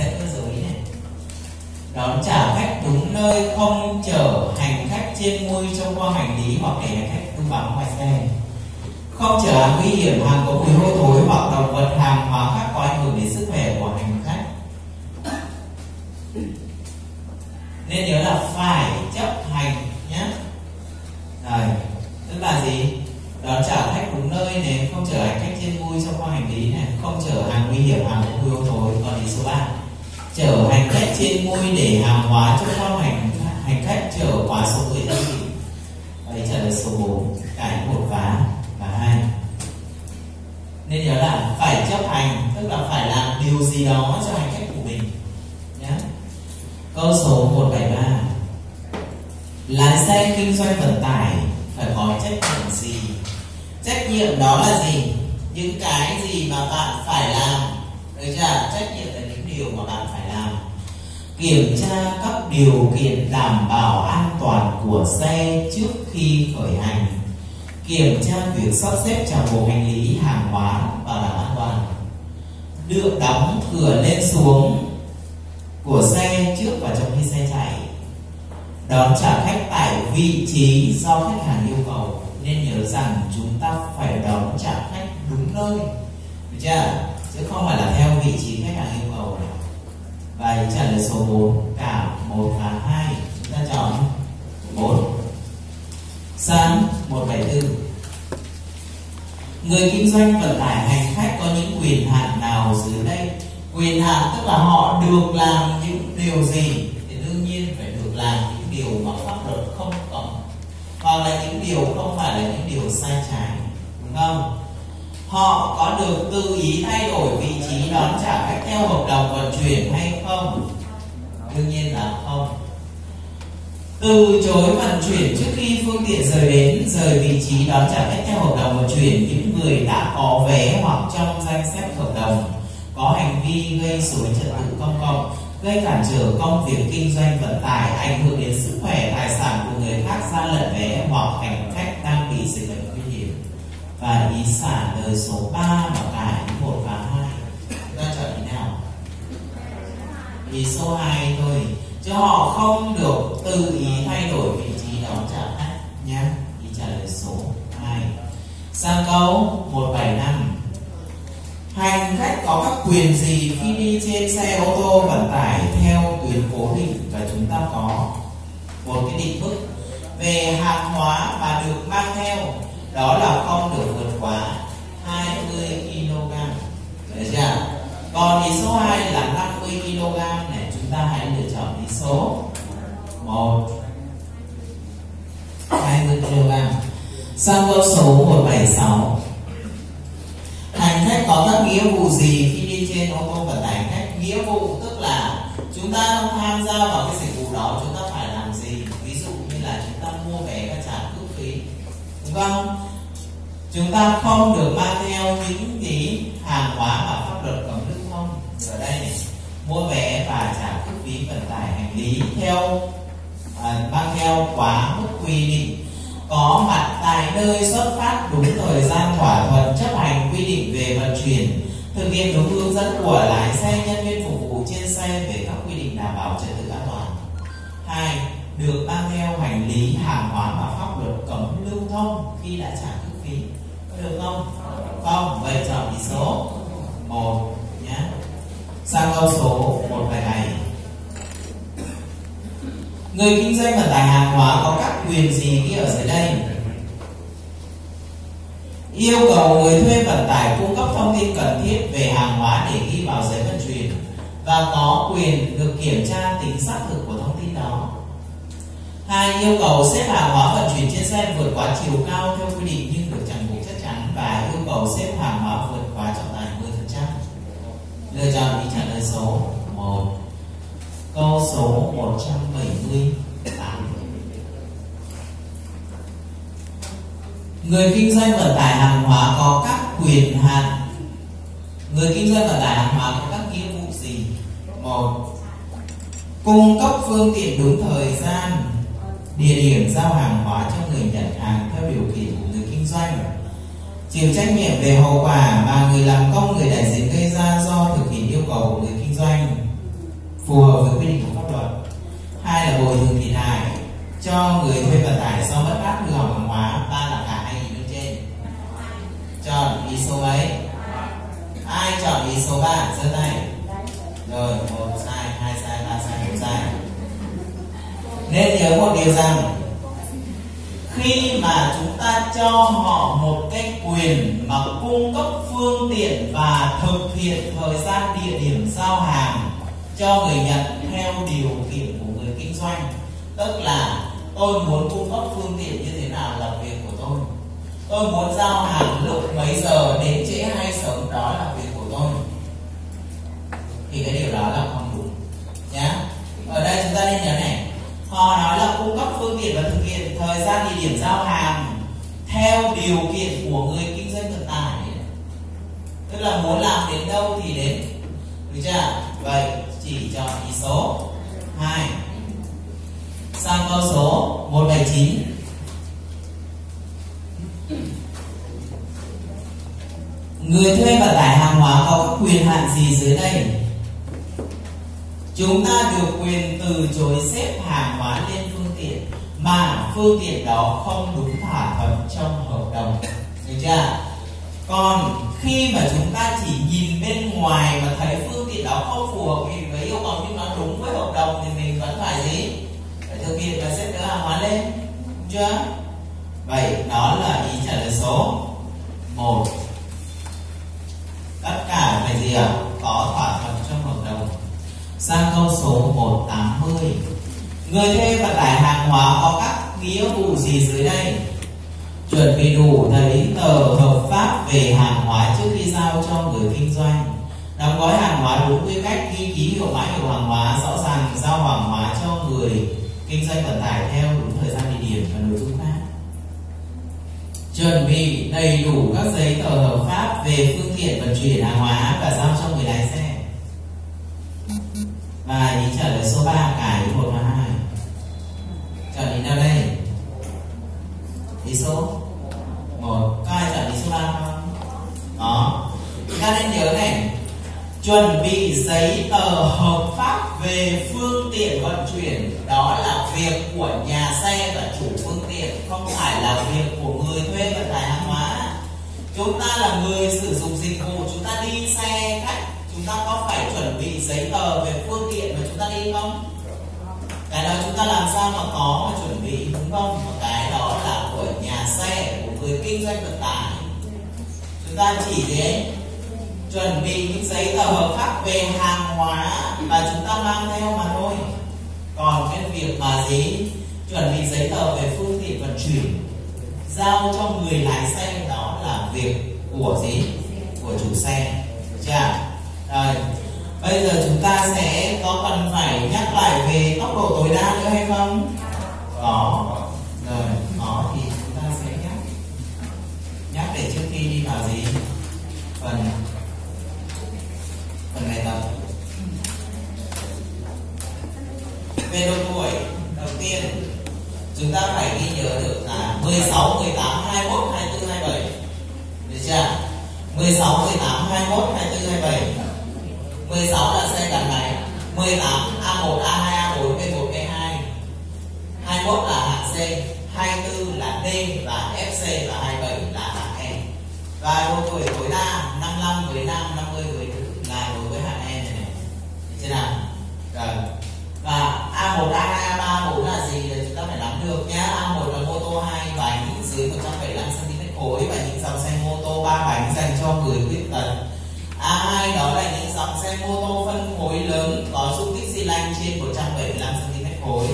sẽ cơ giới này. Đón trả khách đúng nơi, không chở hành khách trên môi trong khoang hành lý hoặc để hành khách tung bằng ngoài xe. Không chở hàng nguy hiểm, hàng có mùi hôi thối hoặc động vật, hàng hóa khác có ảnh hưởng đến sức khỏe của hành khách. Nên nhớ là phải chấp hành nhé. Rồi, tức là gì? Đón trả khách đúng nơi này không chở hành khách trên môi trong khoang hành lý này, không chở hàng nguy hiểm, hàng có mùi hôi thối còn ý số 3 chở hành khách trên môi để hàng hóa cho con hành hành khách chở quá số người quy định vậy trả lời số 4 cái một và và hai. Nên nhớ là phải chấp hành, tức là phải làm điều gì đó cho hành khách của mình nhé câu số 173 lái xe kinh doanh vận tải phải có trách nhiệm gì? Trách nhiệm đó là gì? Những cái gì mà bạn phải làm? Được chưa? Trách nhiệm là những điều mà bạn phải kiểm tra các điều kiện đảm bảo an toàn của xe trước khi khởi hành, kiểm tra việc sắp xếp trào bộ hành lý hàng hóa và đảm an toàn. Được đóng cửa lên xuống của xe trước và trong khi xe chạy. Đón trả khách tại vị trí do khách hàng yêu cầu, nên nhớ rằng chúng ta phải đón trả khách đúng nơi. Được chưa? Chứ không phải là theo vậy trả lời số 4 cả 1 và 2 chúng ta chọn 4 sáng 174 Người kinh doanh vận tải hành khách có những quyền hạn nào dưới đây? Quyền hạn tức là họ được làm những điều gì? Thì đương nhiên phải được làm những điều mà pháp luật không cấm hoặc là những điều không phải là những điều sai trái, đúng không? Họ có được tự ý thay đổi vị trí đón trả khách theo hợp đồng vận chuyển hay không? Đương nhiên là không từ chối vận chuyển trước khi phương tiện rời đến rời vị trí đón trả khách theo hợp đồng vận chuyển, những người đã có vé hoặc trong danh sách hợp đồng có hành vi gây rối trật tự công cộng, gây cản trở công việc kinh doanh vận tải, ảnh hưởng đến sức khỏe, tài sản của người khác, gian lận vé hoặc hành khách đang bị dịch bệnh và ý xả lời số 3 và cả ý 1 và 2 chúng ta chọn ý nào? Ý số 2 thôi. Chứ họ không được tự ý thay đổi vị trí đón trả khách nhé. Ý trả lời số 2 sang câu 175 hành khách có các quyền gì khi đi trên xe ô tô vận tải theo tuyến cố định và chúng ta có một cái định mức về hàng hóa mà được mang theo? Đó là không được vượt quá 20 kg. Được chưa? Còn ý số 2 là 50 kg này, chúng ta hãy lựa chọn ý số 1 20 kg. Sang câu số 176 hành khách có các nghĩa vụ gì khi đi trên ô tô vận tải hành khách? Nghĩa vụ tức là chúng ta tham gia vào cái dịch vụ đó, chúng ta phải làm gì? Ví dụ như là chúng ta mua vé và trả cước phí. Đúng không? Chúng ta không được mang theo những cái hàng hóa mà pháp luật cấm lưu thông ở đây này mua vé và trả cước phí vận tải hành lý theo à, mang theo quá mức quy định. Có mặt tại nơi xuất phát đúng thời gian thỏa thuận chấp hành quy định về vận chuyển thực hiện đúng hướng dẫn của lái xe nhân viên phục vụ trên xe về các quy định đảm bảo trật tự an toàn. Hai được mang theo hành lý hàng hóa mà pháp luật cấm lưu thông khi đã trả cước phí được không? Không vậy chọn chỉ số một nhé. Sang câu số một bài này. Người kinh doanh vận tải hàng hóa có các quyền gì ghi ở dưới đây? Yêu cầu người thuê vận tải cung cấp thông tin cần thiết về hàng hóa để ghi vào giấy vận chuyển và có quyền được kiểm tra tính xác thực của thông tin đó. Hai, yêu cầu xếp hàng hóa vận chuyển trên xe vượt quá chiều cao theo quy định nhưng được chẳng và yêu cầu xếp hàng hóa vượt quá trọng tải 10% lựa chọn ý trả lời số 1 câu số 178 người kinh doanh vận tải hàng hóa có các quyền hạn. Người kinh doanh vận tải hàng hóa có các nghĩa vụ gì? Một. Cung cấp phương tiện đúng thời gian, địa điểm giao hàng hóa cho người nhận hàng theo điều kiện của người kinh doanh chịu trách nhiệm về hậu quả mà người làm công, người đại diện gây ra do thực hiện yêu cầu của người kinh doanh. Phù hợp với quy định của pháp luật. Hai là bồi thường thiệt hại cho người thuê vận tải do mất mát hư hỏng hàng hóa. Ba là cả hai ý bên trên. Chọn ý số mấy? Ai chọn ý số 3 giơ tay. Rồi, một sai, hai sai, ba sai, bốn sai. Nên nhớ một điều rằng, khi mà chúng ta cho họ một cái quyền mà cung cấp phương tiện và thực hiện thời gian địa điểm giao hàng cho người nhận theo điều kiện của người kinh doanh. Tức là, tôi muốn cung cấp phương tiện như thế nào là việc của tôi. Tôi muốn giao hàng lúc mấy giờ đến trễ hay sớm, đó là việc của tôi. Thì cái điều đó là không đúng, nhá. Ở đây chúng ta nên nhớ này, họ nói là cung cấp phương tiện và thực hiện thời gian địa điểm giao hàng theo điều kiện của người kinh doanh vận tải tức là muốn làm đến đâu thì đến được chưa vậy chỉ chọn ý số 2 sang câu số 179 Người thuê vận tải hàng hóa có các quyền hạn gì dưới đây? Chúng ta được quyền từ chối xếp hàng hóa lên phương tiện mà phương tiện đó không đúng thỏa thuận trong hợp đồng. Được chưa? Còn khi mà chúng ta chỉ nhìn bên ngoài mà thấy phương tiện đó không phù hợp với yêu cầu nhưng nó đúng với hợp đồng thì mình vẫn phải gì? Phải thực hiện và xếp đỡ hàng hóa lên. Đúng chưa? Vậy đó là ý trả lời số 1 tất cả phải gì ạ có thỏa thuận trong hợp đồng sang câu số 180 người thuê vận tải hàng hóa có các nghĩa vụ gì dưới đây chuẩn bị đủ giấy tờ hợp pháp về hàng hóa trước khi giao cho người kinh doanh. Đóng gói hàng hóa đúng quy cách ghi ký hiệu mã hiệu hàng hóa, rõ ràng giao hàng hóa cho người kinh doanh vận tải theo đúng thời gian địa điểm và nội dung khác. Chuẩn bị đầy đủ các giấy tờ hợp pháp về phương tiện vận chuyển hàng hóa và giao cho người lái xe. Và ý trả lời số 3 cả ý 1 và 2 chọn ý nào đây ý số 1 có ai chọn ý số 3 không đó chúng ta nên nhớ này, chuẩn bị giấy tờ hợp pháp về phương tiện vận chuyển. Đó là việc của nhà xe và chủ phương tiện, không phải là việc của người thuê vận tải hàng hóa. Chúng ta là người sử dụng dịch vụ, chúng ta đi xe khách, chúng ta có phải chuẩn bị giấy tờ về phương tiện mà chúng ta đi không? Cái đó chúng ta làm sao mà có mà chuẩn bị, đúng không? Và cái đó là của nhà xe, của người kinh doanh vận tải. Chúng ta chỉ thế chuẩn bị những giấy tờ hợp pháp về hàng hóa mà chúng ta mang theo mà thôi. Còn cái việc mà gì? Chuẩn bị giấy tờ về phương tiện vận chuyển, giao cho người lái xe, đó là việc của gì? Của chủ xe. Chưa rồi, bây giờ chúng ta sẽ có cần phải nhắc lại về tốc độ tối đa nữa hay không? Có. Rồi, có thì chúng ta sẽ nhắc. Nhắc để trước khi đi vào gì? Phần phần bài tập về độ tuổi đầu tiên chúng ta phải ghi nhớ được là 16, 18, 21, 24, 27 được chưa? 16, 18, 21, 24, 27 16 là xe gắn máy 18 A1, A2, A4, B1, B2 21 là hạng C 24 là D và FC và 27 là hạng E và độ tuổi tối đa 55 với nam cho người khuyết tật. À, A2 đó là những dòng xe mô tô phân khối lớn có dung tích xi lanh trên 175 cm khối.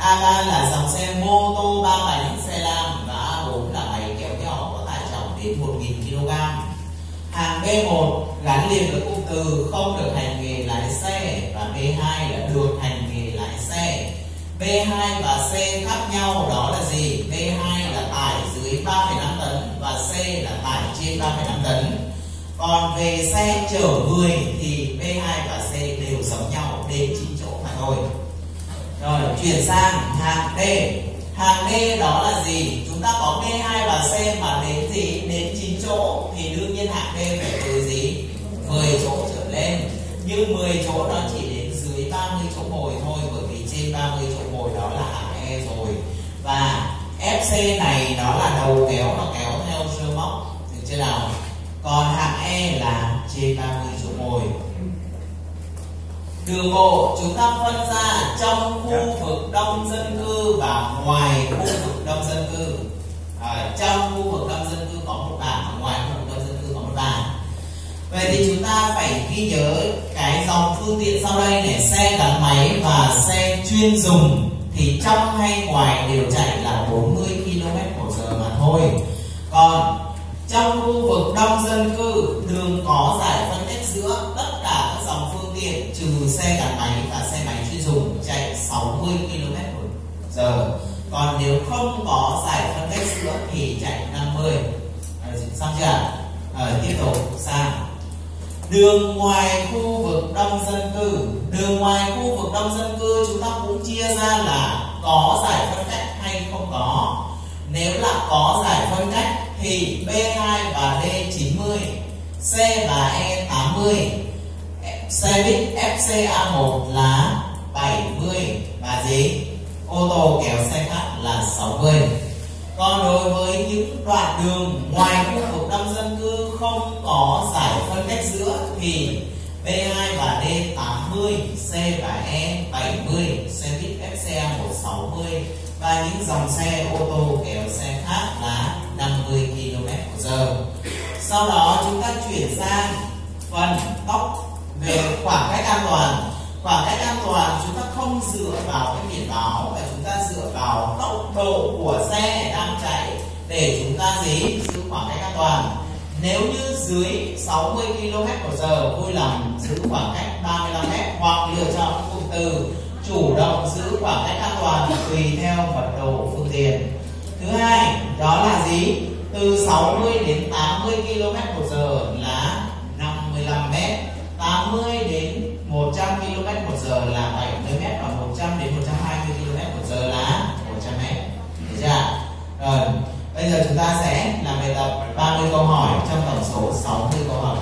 A3 là dòng xe mô tô ba bánh xe lam và A4 là máy kéo nhỏ có tải trọng đến 1.000 kg hàng B1 gắn liền với cụm từ không được hành nghề lái xe và B2 là được hành nghề lái xe. B2 và C khác nhau đó là gì? B2 là tải dưới 3,5 tấn và C là tải trên 3,5 tấn. Còn về xe chở người thì B2 và C đều giống nhau đến 9 chỗ mà thôi. Rồi chuyển sang hàng D. Hàng D đó là gì? Chúng ta có B2 và C mà đến gì đến 9 chỗ thì đương nhiên hạng D phải từ gì? 10 chỗ trở lên. Nhưng 10 chỗ nó chỉ đến dưới 30 chỗ ngồi thôi bởi vì trên 30 chỗ ngồi đó là hạng E rồi. Và FC này nó là đầu kéo nó kéo theo rơ nào còn hạng E là trên 30 chỗ ngồi. Đường bộ chúng ta phân ra trong khu dạ. vực đông dân cư và ngoài khu vực đông dân cư. À, trong khu vực đông dân cư có một bản và ngoài khu vực đông dân cư có một bản vậy thì chúng ta phải ghi nhớ cái dòng phương tiện sau đây này xe gắn máy và xe chuyên dùng thì trong hay ngoài đều chạy là 40 km một giờ mà thôi. Còn trong khu vực đông dân cư đường có giải phân cách giữa tất cả các dòng phương tiện trừ xe gắn máy và xe máy chuyên dùng chạy 60 km/h giờ. Còn nếu không có giải phân cách giữa thì chạy 50 à, ờ, xong chưa à, tiếp tục sang. Đường ngoài khu vực đông dân cư. Đường ngoài khu vực đông dân cư chúng ta cũng chia ra là có giải phân cách hay không có. Nếu là có giải phân cách thì B2 và D90 C và E80 xe buýt FCA1 là 70 và gì? Ô tô kéo xe khách là 60 còn đối với những đoạn đường ngoài khu vực đông dân cư không có giải phân cách giữa thì B2 và D 80, C và E 70, xe buýt FCA 160 và những dòng xe ô tô kéo xe khác là giờ Sau đó chúng ta chuyển sang phần tốc về khoảng cách an toàn. Khoảng cách an toàn chúng ta không dựa vào cái biển báo, mà chúng ta dựa vào tốc độ của xe đang chạy để chúng ta gì giữ khoảng cách an toàn. Nếu như dưới 60 km h vui lòng giữ khoảng cách 35 m hoặc lựa chọn cụm từ chủ động giữ khoảng cách an toàn tùy theo mật độ phương tiện. Thứ hai, đó là gì? từ 60 đến 80 km một giờ là 55 m 80 đến 100 km một giờ là 70 m và 100 đến 120 km một giờ là 100 m được chưa rồi, bây giờ chúng ta sẽ làm bài tập 30 câu hỏi trong tổng số 60 câu hỏi.